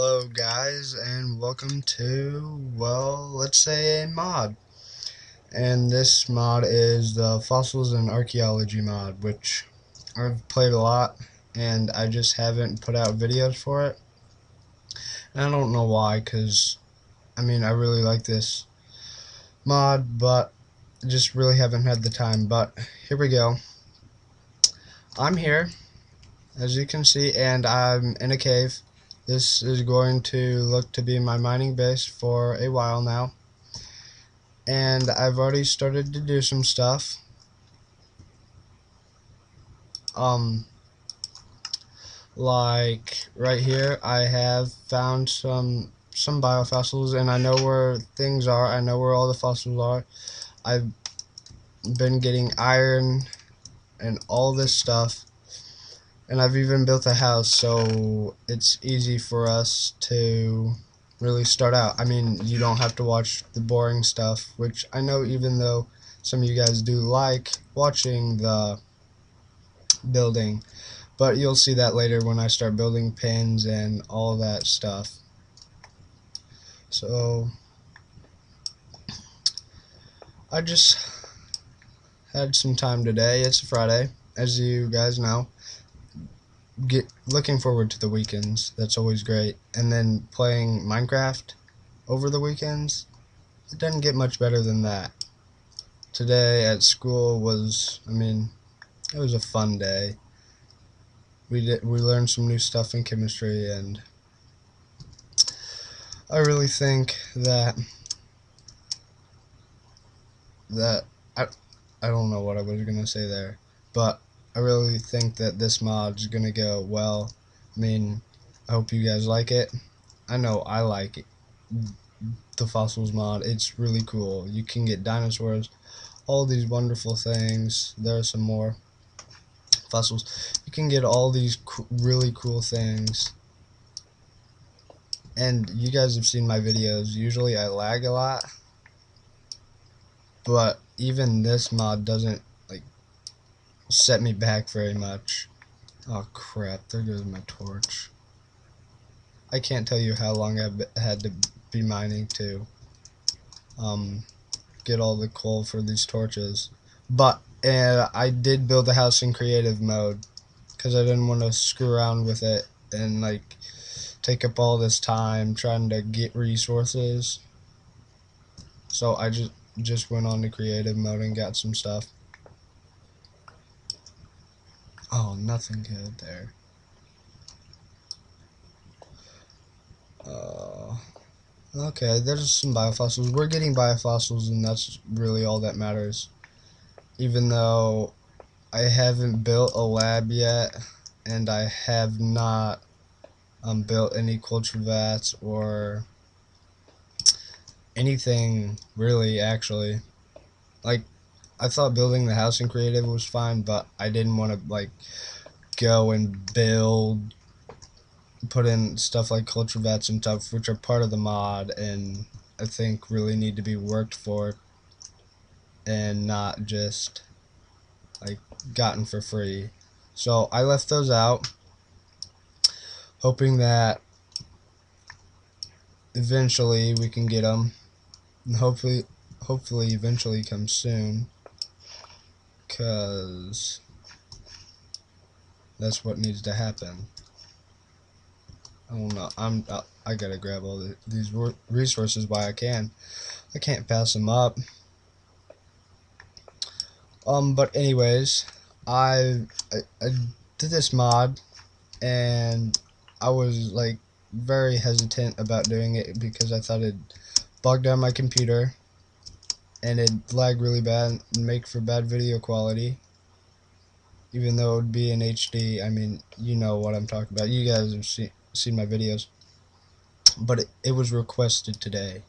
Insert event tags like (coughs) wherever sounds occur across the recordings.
Hello guys and welcome to, well, let's say a mod. And this mod is the Fossils and Archaeology mod, which I've played a lot and I just haven't put out videos for it. And I don't know why, because, I mean, I really like this mod, but just really haven't had the time. But here we go. I'm here, as you can see, and I'm in a cave this is going to look to be my mining base for a while now. And I've already started to do some stuff. Um, like right here, I have found some some biofossils, and I know where things are. I know where all the fossils are. I've been getting iron and all this stuff and I've even built a house so it's easy for us to really start out. I mean, you don't have to watch the boring stuff, which I know even though some of you guys do like watching the building, but you'll see that later when I start building pins and all that stuff. So, I just had some time today. It's a Friday, as you guys know get looking forward to the weekends. That's always great. And then playing Minecraft over the weekends. It doesn't get much better than that. Today at school was, I mean, it was a fun day. We did we learned some new stuff in chemistry and I really think that that I I don't know what I was gonna say there, but I really think that this mod is going to go well. I mean, I hope you guys like it. I know I like it. The Fossils mod. It's really cool. You can get dinosaurs, all these wonderful things. There are some more fossils. You can get all these co really cool things. And you guys have seen my videos. Usually I lag a lot. But even this mod doesn't set me back very much. Oh crap, there goes my torch. I can't tell you how long I've had to be mining to um, get all the coal for these torches. But and I did build the house in creative mode because I didn't want to screw around with it and like take up all this time trying to get resources. So I just just went on to creative mode and got some stuff. Oh, nothing good there. Uh, okay, there's some biofossils. We're getting biofossils, and that's really all that matters. Even though I haven't built a lab yet, and I have not um, built any culture vats or anything really, actually. Like, I thought building the house in creative was fine, but I didn't want to like go and build, put in stuff like culture vats and stuff, which are part of the mod, and I think really need to be worked for, and not just like gotten for free. So I left those out, hoping that eventually we can get them, and hopefully, hopefully eventually come soon because that's what needs to happen. I don't know. I'm. I, I gotta grab all the, these resources while I can. I can't pass them up. Um. But anyways, I, I I did this mod, and I was like very hesitant about doing it because I thought it'd bog down my computer and it'd lag really bad and make for bad video quality. Even though it would be in HD I mean you know what I'm talking about. You guys have seen, seen my videos. But it, it was requested today.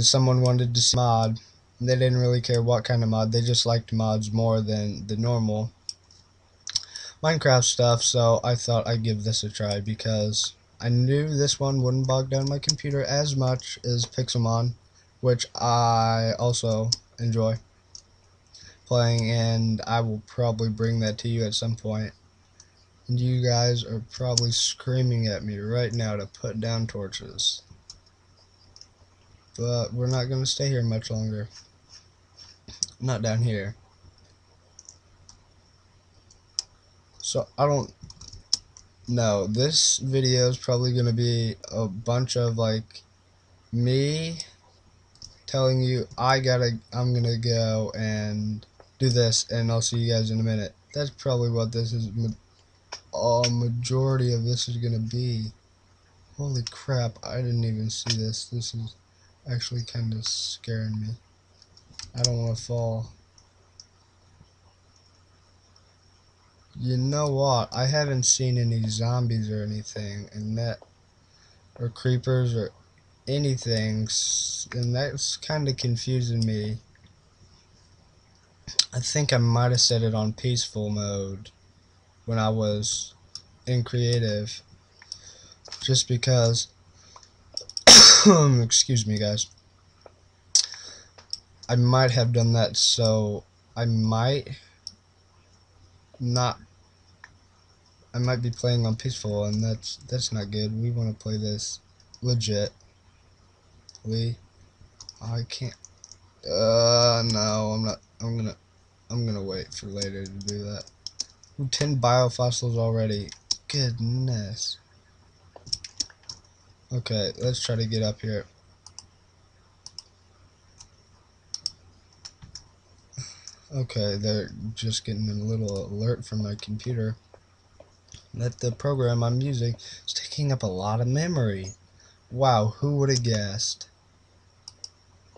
Someone wanted to see mod. They didn't really care what kind of mod. They just liked mods more than the normal Minecraft stuff so I thought I'd give this a try because I knew this one wouldn't bog down my computer as much as Pixelmon which I also enjoy playing and I will probably bring that to you at some point And you guys are probably screaming at me right now to put down torches. But we're not going to stay here much longer. Not down here. So I don't know. This video is probably going to be a bunch of like me telling you I gotta I'm gonna go and do this and I'll see you guys in a minute. That's probably what this is a majority of this is gonna be. Holy crap, I didn't even see this. This is actually kinda scaring me. I don't wanna fall. You know what? I haven't seen any zombies or anything, and that, or creepers or anything, and that's kind of confusing me. I think I might have set it on peaceful mode when I was in creative, just because. (coughs) excuse me, guys. I might have done that, so I might not I might be playing on peaceful and that's that's not good. We want to play this legit. We I can't uh no, I'm not I'm gonna I'm gonna wait for later to do that. Ooh, 10 biofossils already. Goodness. Okay, let's try to get up here. Okay, they're just getting a little alert from my computer that the program I'm using is taking up a lot of memory. Wow, who would have guessed?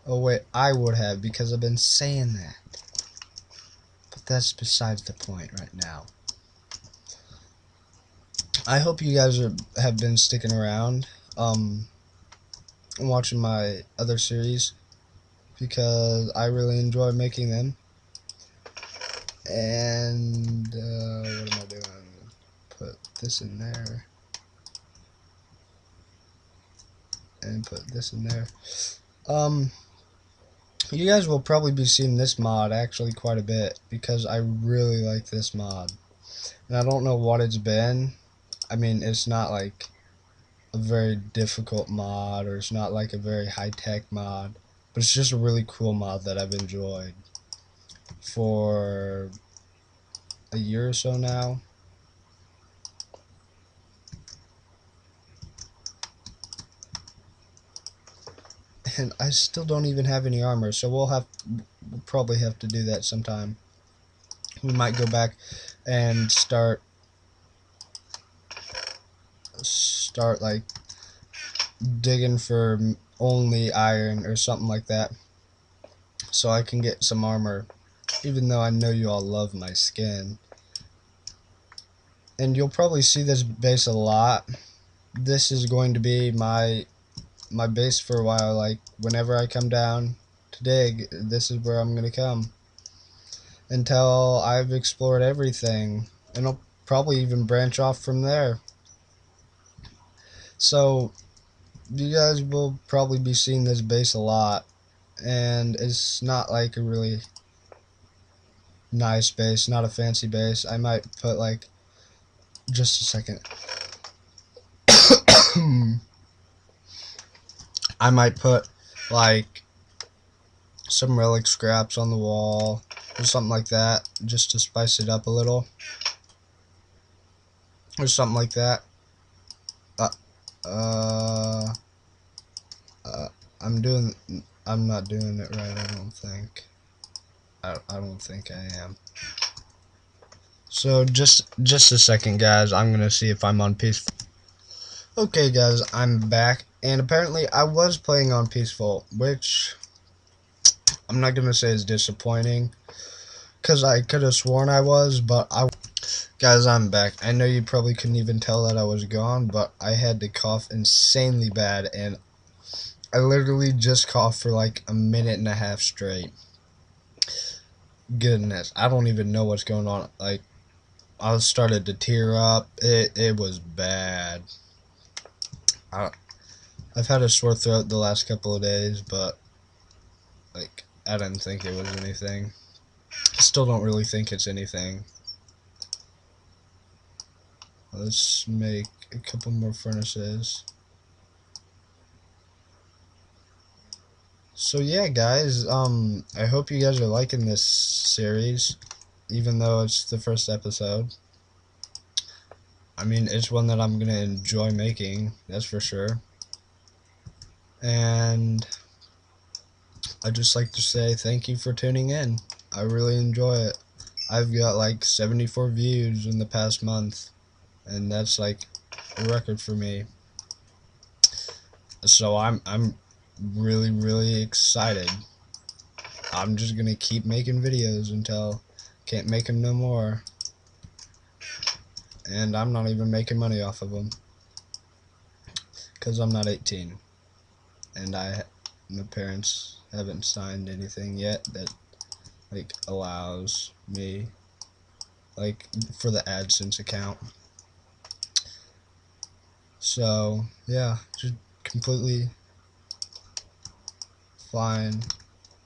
Oh wait, I would have because I've been saying that. But that's besides the point right now. I hope you guys are, have been sticking around um, watching my other series because I really enjoy making them and uh, what am I doing? Put this in there, and put this in there. Um, you guys will probably be seeing this mod actually quite a bit because I really like this mod, and I don't know what it's been. I mean, it's not like a very difficult mod, or it's not like a very high tech mod, but it's just a really cool mod that I've enjoyed for a year or so now. And I still don't even have any armor, so we'll have we'll probably have to do that sometime. We might go back and start start like digging for only iron or something like that so I can get some armor even though I know you all love my skin. And you'll probably see this base a lot. This is going to be my my base for a while. Like, whenever I come down to dig, this is where I'm going to come. Until I've explored everything. And I'll probably even branch off from there. So, you guys will probably be seeing this base a lot. And it's not like a really nice base, not a fancy base. I might put like just a second. (coughs) (coughs) Hmm. I might put like some relic scraps on the wall or something like that just to spice it up a little or something like that uh, uh, uh I'm doing I'm not doing it right I don't think I, I don't think I am. So just just a second guys, I'm gonna see if I'm on peaceful. Okay guys, I'm back and apparently I was playing on peaceful, which I'm not gonna say is disappointing because I could have sworn I was, but I guys I'm back. I know you probably couldn't even tell that I was gone, but I had to cough insanely bad and I literally just coughed for like a minute and a half straight goodness, I don't even know what's going on. Like, I started to tear up. It it was bad. I I've had a sore throat the last couple of days, but like I didn't think it was anything. I still don't really think it's anything. Let's make a couple more furnaces. So yeah, guys, um, I hope you guys are liking this series, even though it's the first episode. I mean, it's one that I'm gonna enjoy making, that's for sure. And I'd just like to say thank you for tuning in. I really enjoy it. I've got like 74 views in the past month, and that's like a record for me. So I'm I'm really really excited. I'm just gonna keep making videos until can't make them no more and I'm not even making money off of them because I'm not 18 and I my parents haven't signed anything yet that like allows me like for the AdSense account. So yeah just completely fine.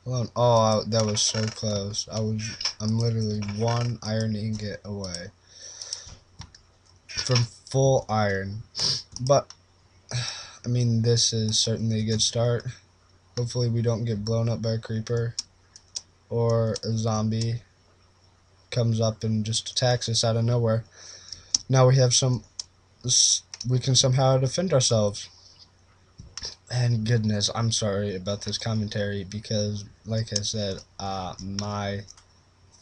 Alone. Oh that was so close. I was I'm literally one iron ingot away from full iron. But, I mean, this is certainly a good start. Hopefully we don't get blown up by a creeper or a zombie comes up and just attacks us out of nowhere. Now we have some, we can somehow defend ourselves. And goodness, I'm sorry about this commentary because, like I said, uh, my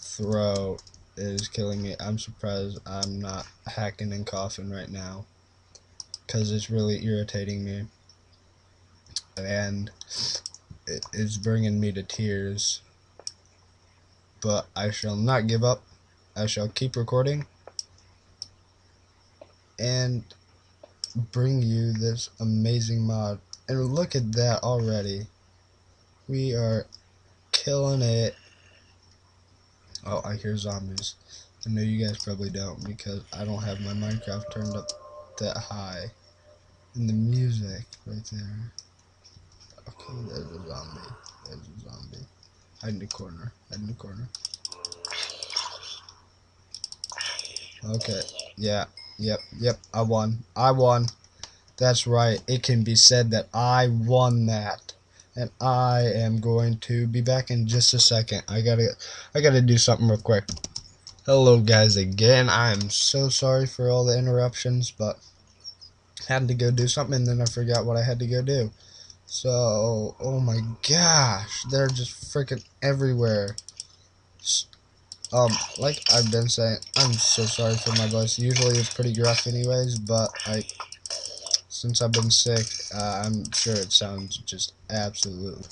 throat is killing me. I'm surprised I'm not hacking and coughing right now because it's really irritating me and it is bringing me to tears. But I shall not give up. I shall keep recording and bring you this amazing mod. And look at that already. We are killing it Oh, I hear zombies. I know you guys probably don't because I don't have my Minecraft turned up that high. And the music right there. Okay, there's a zombie. There's a zombie. Hide in the corner. Hide in the corner. Okay. Yeah. Yep. Yep. I won. I won. That's right. It can be said that I won that and I am going to be back in just a second. I gotta, I gotta do something real quick. Hello guys again. I am so sorry for all the interruptions, but had to go do something and then I forgot what I had to go do. So, oh my gosh, they're just freaking everywhere. Um, like I've been saying, I'm so sorry for my voice. Usually it's pretty gruff anyways, but like since I've been sick, uh, I'm sure it sounds just absolutely.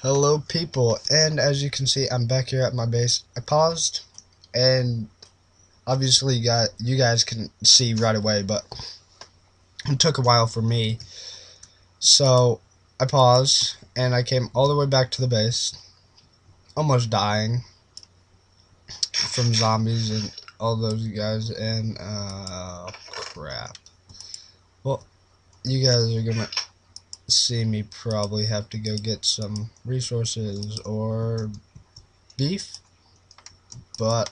Hello, people, and as you can see, I'm back here at my base. I paused, and obviously, you, got, you guys can see right away, but it took a while for me. So, I paused, and I came all the way back to the base, almost dying from zombies and all those guys, and, uh, crap. You guys are gonna see me probably have to go get some resources or beef but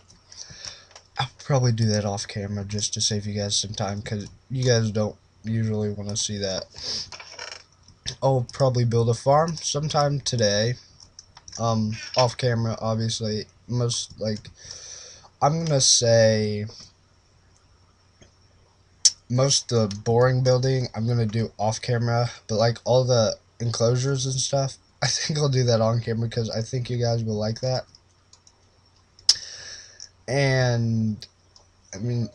I'll probably do that off camera just to save you guys some time because you guys don't usually want to see that. I'll probably build a farm sometime today um off camera obviously. Most like I'm gonna say most the boring building I'm gonna do off camera, but like all the enclosures and stuff, (laughs) I think I'll do that on camera because I think you guys will like that. And I mean,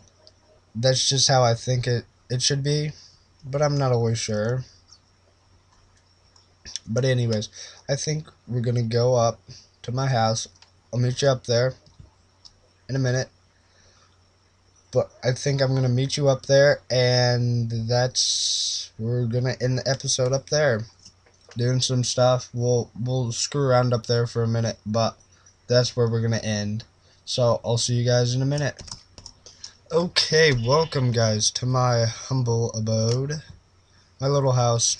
that's just how I think it it should be, but I'm not always sure. But anyways, I think we're gonna go up to my house. I'll meet you up there in a minute but I think I'm gonna meet you up there, and that's we're gonna end the episode up there, doing some stuff. We'll we'll screw around up there for a minute, but that's where we're gonna end. So I'll see you guys in a minute. Okay, welcome guys to my humble abode, my little house.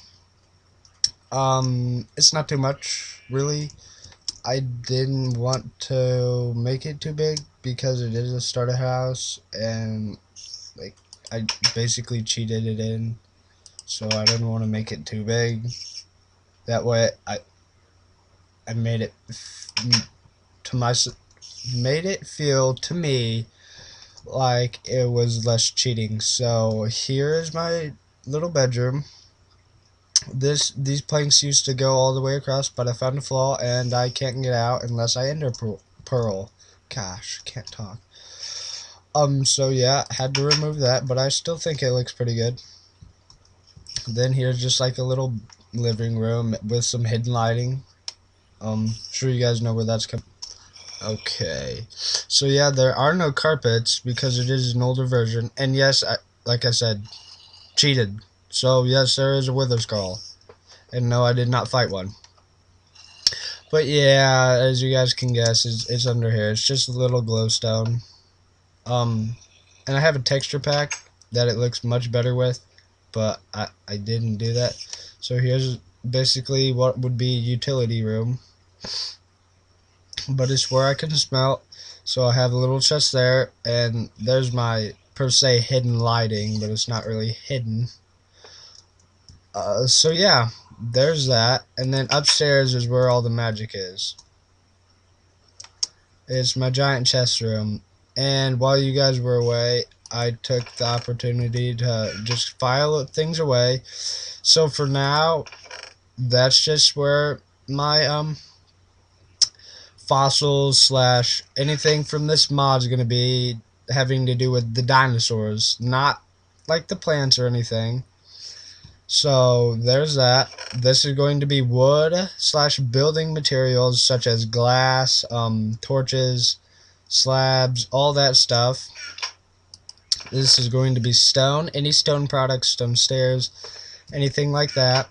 Um, it's not too much, really. I didn't want to make it too big because it is a starter house and like I basically cheated it in, so I didn't want to make it too big. That way, I I made it to my made it feel to me like it was less cheating. So here is my little bedroom. This these planks used to go all the way across, but I found a flaw and I can't get out unless I ender pearl. Gosh, can't talk. Um, so yeah, had to remove that, but I still think it looks pretty good. Then here's just like a little living room with some hidden lighting. Um, sure you guys know where that's coming. Okay, so yeah, there are no carpets because it is an older version, and yes, I, like I said, cheated. So yes, there is a wither skull, and no, I did not fight one. But yeah, as you guys can guess, it's, it's under here. It's just a little glowstone. Um, and I have a texture pack that it looks much better with, but I, I didn't do that. So here's basically what would be utility room. But it's where I can smelt. So I have a little chest there, and there's my per se hidden lighting, but it's not really hidden. Uh, so yeah, there's that. And then upstairs is where all the magic is. It's my giant chest room. And while you guys were away, I took the opportunity to just file things away. So for now, that's just where my um fossils slash anything from this mod is going to be having to do with the dinosaurs, not like the plants or anything. So there's that. This is going to be wood slash building materials such as glass, um, torches, slabs, all that stuff. This is going to be stone, any stone products, stone stairs, anything like that.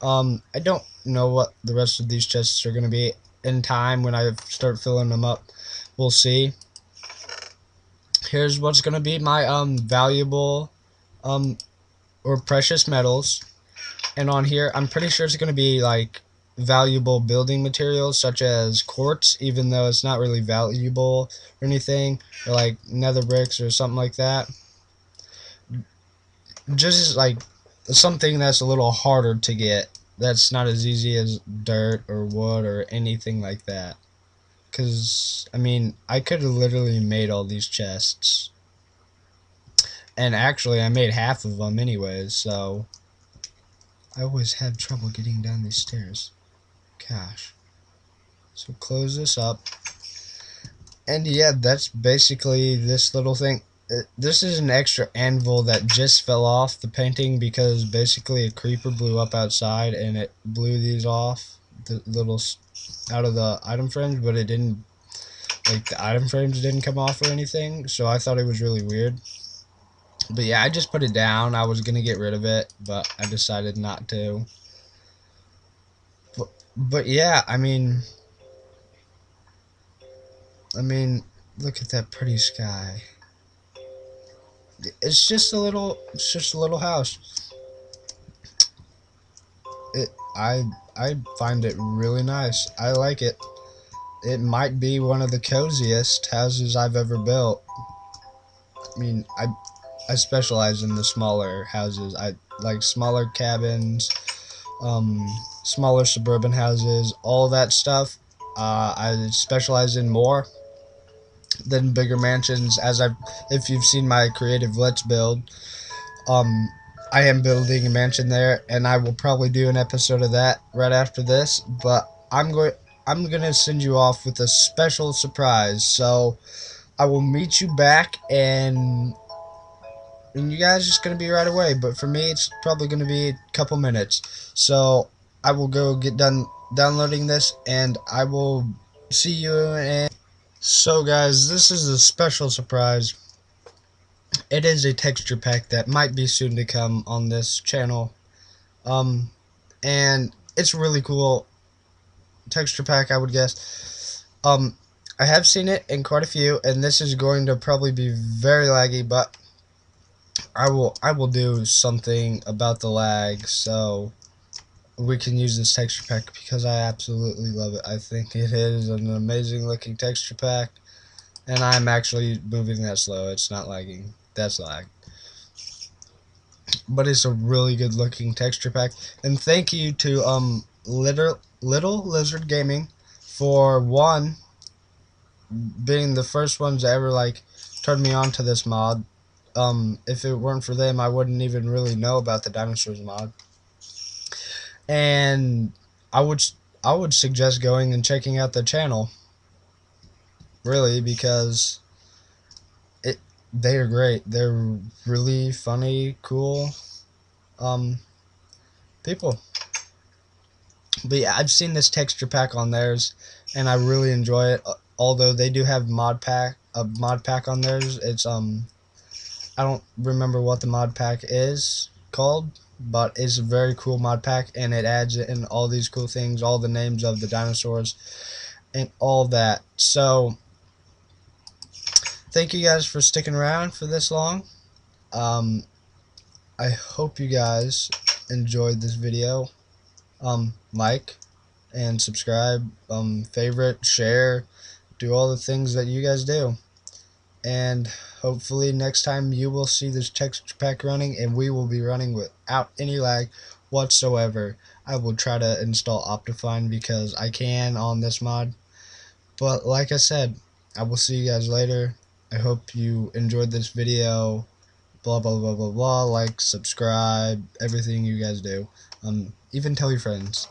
Um, I don't know what the rest of these chests are going to be in time when I start filling them up. We'll see. Here's what's going to be my um valuable um or precious metals. And on here, I'm pretty sure it's going to be like valuable building materials such as quartz, even though it's not really valuable or anything, or like nether bricks or something like that. Just like something that's a little harder to get. That's not as easy as dirt or wood or anything like that. Because, I mean, I could have literally made all these chests. And actually, I made half of them anyways, so... I always have trouble getting down these stairs cache. So close this up. And yeah, that's basically this little thing. Uh, this is an extra anvil that just fell off the painting because basically a creeper blew up outside and it blew these off, the little out of the item frames, but it didn't, like the item frames didn't come off or anything, so I thought it was really weird. But yeah, I just put it down. I was going to get rid of it, but I decided not to but but yeah, I mean, I mean, look at that pretty sky. It's just a little, it's just a little house. It, I, I find it really nice. I like it. It might be one of the coziest houses I've ever built. I mean, I, I specialize in the smaller houses. I like smaller cabins, um, smaller suburban houses, all that stuff. Uh, I specialize in more than bigger mansions. As I, if you've seen my creative Let's Build, um, I am building a mansion there, and I will probably do an episode of that right after this. But I'm going, I'm gonna send you off with a special surprise. So I will meet you back and and you guys just gonna be right away but for me it's probably gonna be a couple minutes. So I will go get done downloading this and I will see you and so guys this is a special surprise. It is a texture pack that might be soon to come on this channel. Um and it's really cool texture pack I would guess. Um I have seen it in quite a few and this is going to probably be very laggy but I will I will do something about the lag so we can use this texture pack because I absolutely love it. I think it is an amazing looking texture pack and I'm actually moving that slow. It's not lagging. That's lag. but it's a really good looking texture pack. And thank you to um Little Little Lizard Gaming for one being the first ones to ever like turned me on to this mod. Um, if it weren't for them, I wouldn't even really know about the dinosaurs mod. And I would I would suggest going and checking out the channel. Really, because it they are great. They're really funny, cool, um, people. But yeah, I've seen this texture pack on theirs, and I really enjoy it. Although they do have mod pack a mod pack on theirs. It's um, I don't remember what the mod pack is called, but it's a very cool mod pack, and it adds in all these cool things, all the names of the dinosaurs, and all that. So, thank you guys for sticking around for this long. Um, I hope you guys enjoyed this video. Um, like and subscribe, um, favorite, share, do all the things that you guys do. And hopefully next time you will see this texture pack running and we will be running without any lag whatsoever. I will try to install Optifine because I can on this mod. But like I said, I will see you guys later. I hope you enjoyed this video. Blah blah blah blah blah. Like, subscribe, everything you guys do. Um, even tell your friends.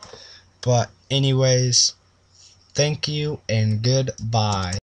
But anyways, thank you and goodbye.